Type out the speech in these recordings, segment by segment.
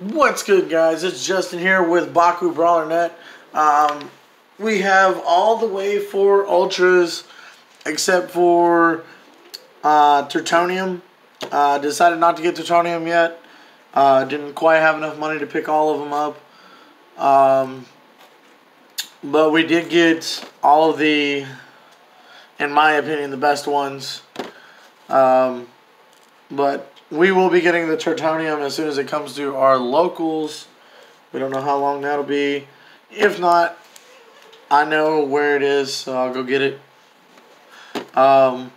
What's good, guys? It's Justin here with Baku Brawler Net. Um, we have all the way for Ultras except for uh, Tertonium. Uh, decided not to get Tertonium yet. Uh, didn't quite have enough money to pick all of them up. Um, but we did get all of the, in my opinion, the best ones. Um, but we will be getting the Tertonium as soon as it comes to our locals. We don't know how long that'll be. If not, I know where it is, so I'll go get it. Um,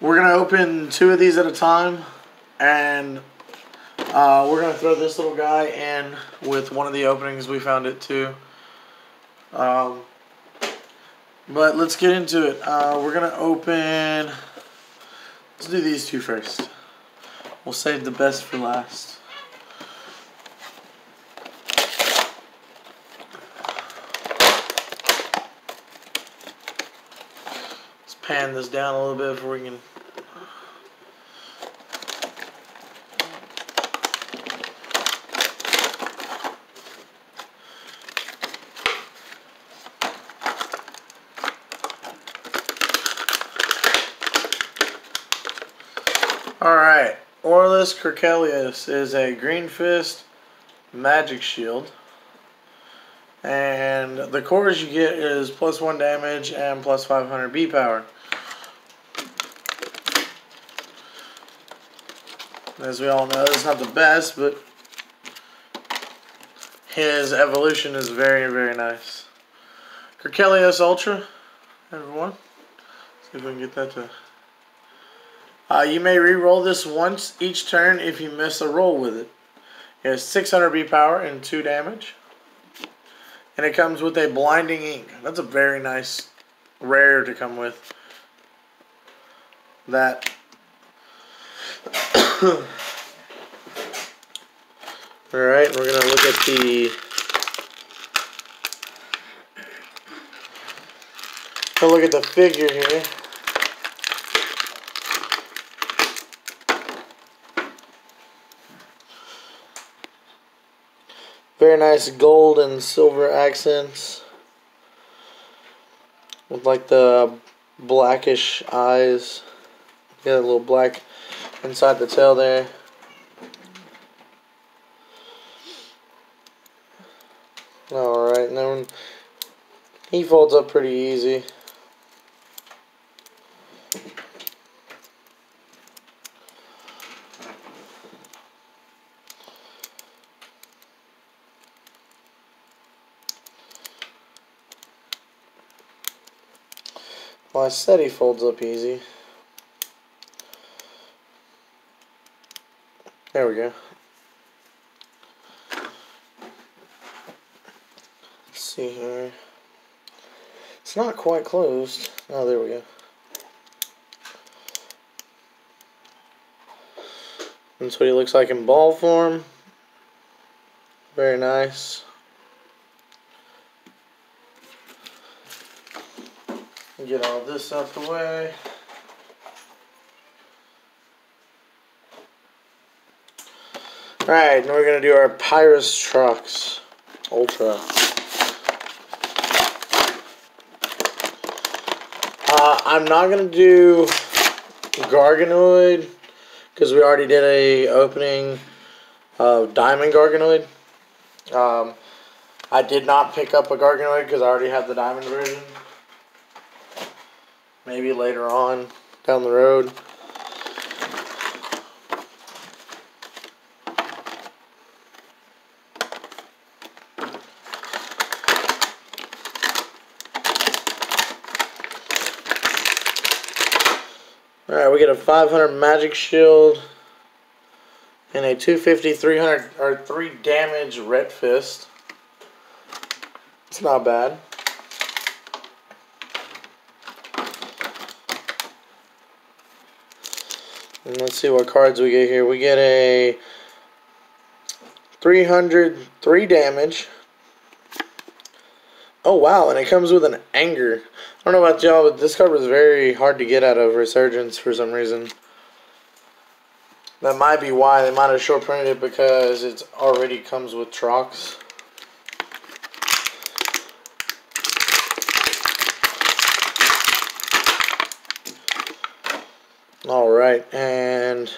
we're going to open two of these at a time, and uh, we're going to throw this little guy in with one of the openings we found it too. Um, but let's get into it. Uh, we're going to open... Let's do these two first. We'll save the best for last. Let's pan this down a little bit before we can Aurelus Krakelios is a Green Fist Magic Shield. And the cores you get is plus 1 damage and plus 500 B power. As we all know, it's not the best, but his evolution is very, very nice. Krakelios Ultra, everyone. Let's see if we can get that to... Uh, you may re-roll this once each turn if you miss a roll with it. It has 600 B power and 2 damage. And it comes with a blinding ink. That's a very nice rare to come with. That. Alright, we're going to look at the... look at the figure here. Very nice gold and silver accents. With like the blackish eyes. Got a little black inside the tail there. Alright, and then he folds up pretty easy. Well, I said he folds up easy. There we go. Let's see here. It's not quite closed. Oh, there we go. That's what he looks like in ball form. Very nice. Get all this out the way. Alright, now we're going to do our Pyrus Trox Ultra. Uh, I'm not going to do Garganoid because we already did a opening of Diamond Garganoid. Um, I did not pick up a Garganoid because I already have the Diamond version maybe later on down the road. Alright, we get a 500 magic shield and a 250 300 or 3 damage red fist. It's not bad. And let's see what cards we get here. We get a 303 damage. Oh, wow. And it comes with an Anger. I don't know about y'all, but this card was very hard to get out of Resurgence for some reason. That might be why they might have short printed it because it already comes with Trox. All right, and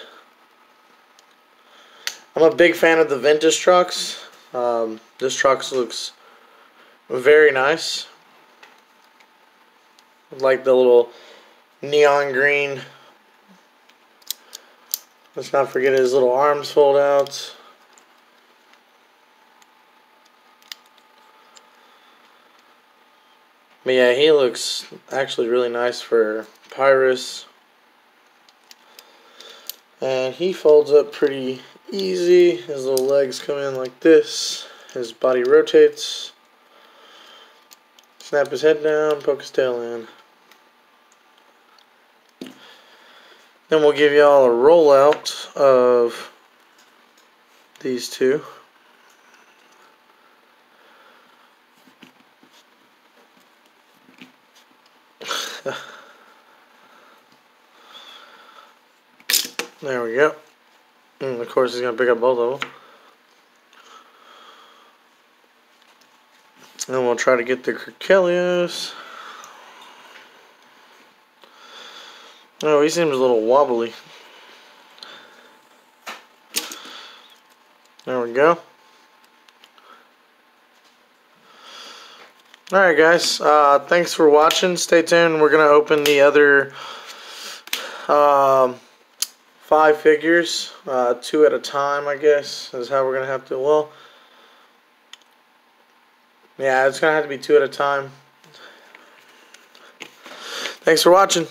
I'm a big fan of the vintage Trox. Um, this truck looks very nice. Like the little neon green. Let's not forget his little arms fold out. But yeah, he looks actually really nice for Pyrus. And he folds up pretty easy. His little legs come in like this. His body rotates. Snap his head down, poke his tail in. Then we'll give y'all a rollout of these two. There we go. And of course he's going to pick up both of them. And we'll try to get the Krakelios. Oh, he seems a little wobbly. There we go. Alright guys, uh, thanks for watching. Stay tuned. We're going to open the other... Um, five figures, uh, two at a time, I guess, is how we're going to have to, well, yeah, it's going to have to be two at a time. Thanks for watching.